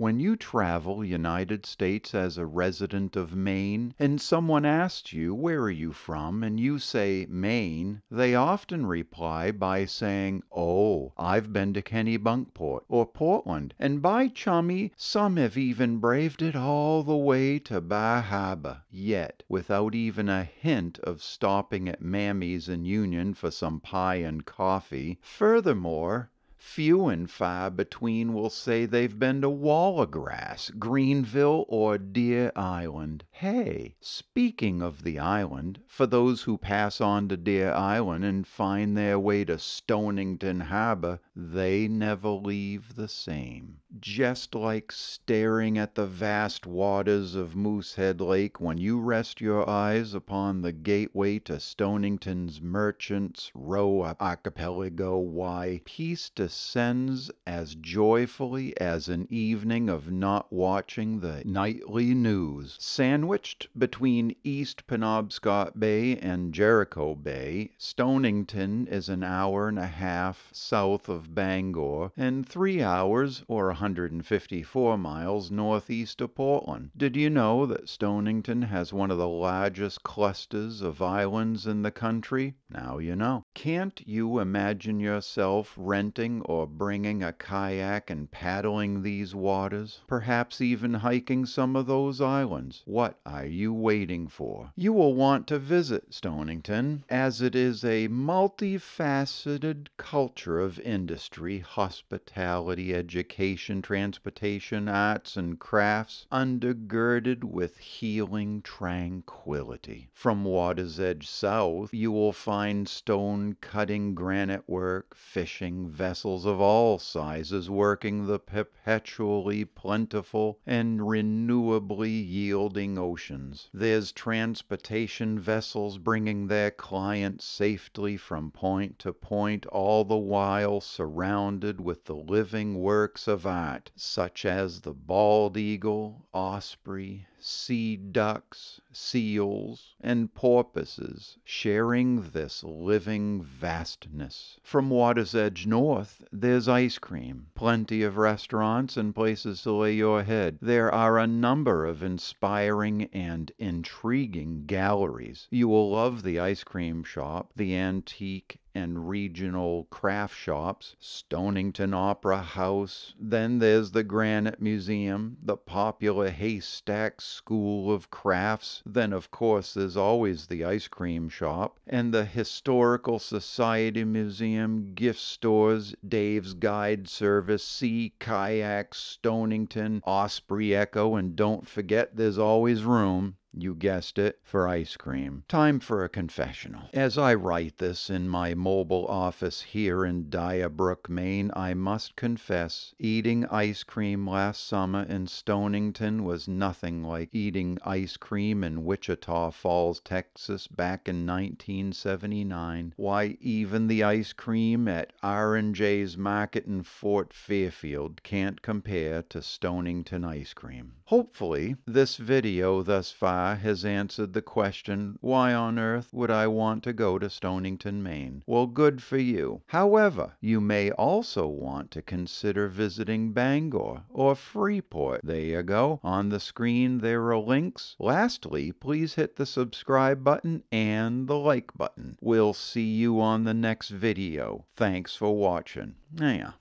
When you travel United States as a resident of Maine and someone asks you where are you from and you say Maine, they often reply by saying, "Oh, I've been to Kennebunkport or Portland, and by chummy, some have even braved it all the way to Bar yet without even a hint of stopping at Mammy's in Union for some pie and coffee. Furthermore, Few and far between will say they've been to Wallagrass, Greenville, or Deer Island. Hey, speaking of the island, for those who pass on to Deer Island and find their way to Stonington Harbor, they never leave the same. Just like staring at the vast waters of Moosehead Lake when you rest your eyes upon the gateway to Stonington's Merchants Row archipelago, why, peace descends as joyfully as an evening of not watching the nightly news. Sandwiched between East Penobscot Bay and Jericho Bay, Stonington is an hour and a half south of Bangor and three hours or 154 miles northeast of Portland. Did you know that Stonington has one of the largest clusters of islands in the country? Now you know. Can't you imagine yourself renting or bringing a kayak and paddling these waters? Perhaps even hiking some of those islands? What are you waiting for? You will want to visit Stonington, as it is a multifaceted culture of industry, hospitality, education, transportation, arts, and crafts, undergirded with healing tranquility. From Water's Edge south, you will find stone cutting, granite work, fishing, vessels of all sizes working the perpetually plentiful and renewably yielding oceans. There's transportation vessels bringing their clients safely from point to point, all the while surrounded with the living works of art, such as the bald eagle, osprey, sea ducks, seals, and porpoises sharing this living vastness. From Water's Edge north, there's ice cream, plenty of restaurants and places to lay your head. There are a number of inspiring and intriguing galleries. You will love the ice cream shop, the antique and regional craft shops, Stonington Opera House. Then there's the Granite Museum, the popular Haystack School of Crafts. Then, of course, there's always the ice cream shop and the Historical Society Museum, gift stores, Dave's Guide Service, Sea Kayaks, Stonington, Osprey Echo, and don't forget there's always room you guessed it, for ice cream. Time for a confessional. As I write this in my mobile office here in Dyer Brook, Maine, I must confess eating ice cream last summer in Stonington was nothing like eating ice cream in Wichita Falls, Texas back in 1979. Why, even the ice cream at R&J's Market in Fort Fairfield can't compare to Stonington ice cream. Hopefully, this video thus far has answered the question, why on earth would I want to go to Stonington, Maine? Well, good for you. However, you may also want to consider visiting Bangor or Freeport. There you go. On the screen, there are links. Lastly, please hit the subscribe button and the like button. We'll see you on the next video. Thanks for watching. Yeah.